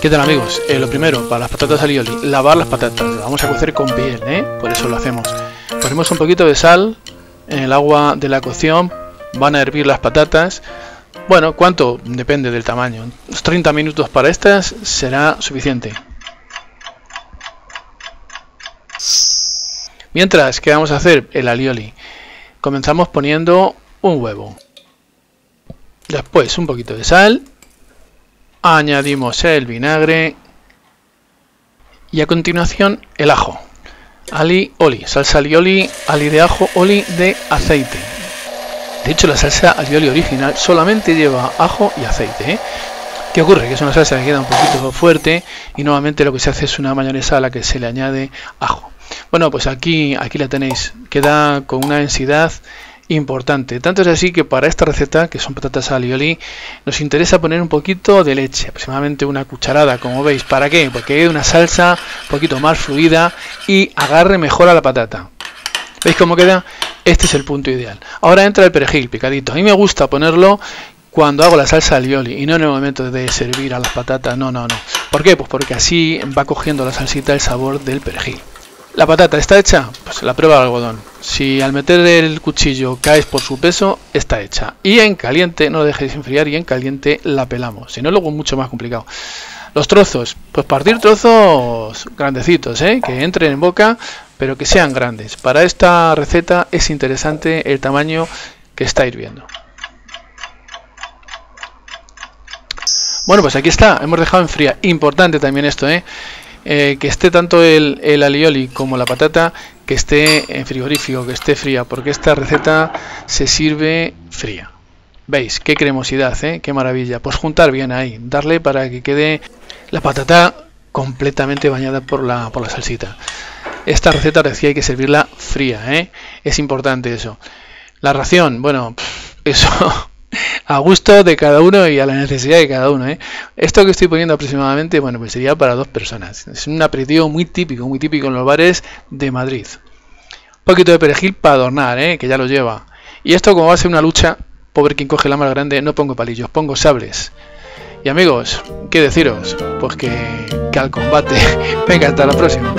¿Qué tal amigos? Eh, lo primero, para las patatas alioli, lavar las patatas. Las vamos a cocer con piel, ¿eh? Por eso lo hacemos. Ponemos un poquito de sal en el agua de la cocción. Van a hervir las patatas. Bueno, ¿cuánto? Depende del tamaño. 30 minutos para estas será suficiente. Mientras, ¿qué vamos a hacer? El alioli. Comenzamos poniendo un huevo. Después un poquito de sal añadimos el vinagre y a continuación el ajo. Ali oli, salsa alioli, ali de ajo, oli de aceite. De hecho, la salsa alioli original solamente lleva ajo y aceite. ¿eh? ¿Qué ocurre? Que es una salsa que queda un poquito fuerte y nuevamente lo que se hace es una mayonesa a la que se le añade ajo. Bueno, pues aquí, aquí la tenéis. Queda con una densidad importante. Tanto es así que para esta receta, que son patatas alioli, nos interesa poner un poquito de leche, aproximadamente una cucharada, como veis. ¿Para qué? Porque quede una salsa un poquito más fluida y agarre mejor a la patata. ¿Veis cómo queda? Este es el punto ideal. Ahora entra el perejil picadito. A mí me gusta ponerlo cuando hago la salsa alioli y no en el momento de servir a las patatas. No, no, no. ¿Por qué? Pues porque así va cogiendo la salsita el sabor del perejil. ¿La patata está hecha? Pues la prueba de algodón. Si al meter el cuchillo caes por su peso, está hecha. Y en caliente, no lo dejéis enfriar y en caliente la pelamos. Si no, luego es mucho más complicado. Los trozos, pues partir trozos grandecitos, ¿eh? que entren en boca, pero que sean grandes. Para esta receta es interesante el tamaño que estáis viendo. Bueno, pues aquí está, hemos dejado enfriar. Importante también esto, ¿eh? Eh, que esté tanto el, el, alioli como la patata que esté en frigorífico, que esté fría, porque esta receta se sirve fría. ¿Veis? Qué cremosidad, ¿eh? Qué maravilla. Pues juntar bien ahí, darle para que quede la patata completamente bañada por la, por la salsita. Esta receta decía hay que servirla fría, ¿eh? Es importante eso. La ración, bueno, eso a gusto de cada uno y a la necesidad de cada uno. ¿eh? Esto que estoy poniendo aproximadamente, bueno, pues sería para dos personas. Es un aperitivo muy típico, muy típico en los bares de Madrid. Un poquito de perejil para adornar, ¿eh? que ya lo lleva. Y esto como va a ser una lucha, pobre quien coge la más grande, no pongo palillos, pongo sables. Y amigos, ¿qué deciros? Pues que, que al combate. Venga, hasta la próxima.